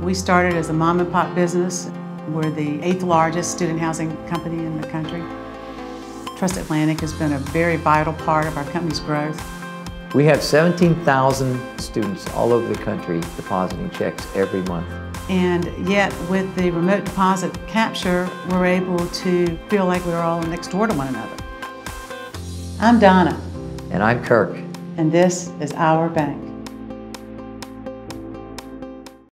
We started as a mom and pop business. We're the eighth largest student housing company in the country. Trust Atlantic has been a very vital part of our company's growth. We have 17,000 students all over the country depositing checks every month. And yet, with the remote deposit capture, we're able to feel like we're all next door to one another. I'm Donna, And I'm Kirk. and this is our bank.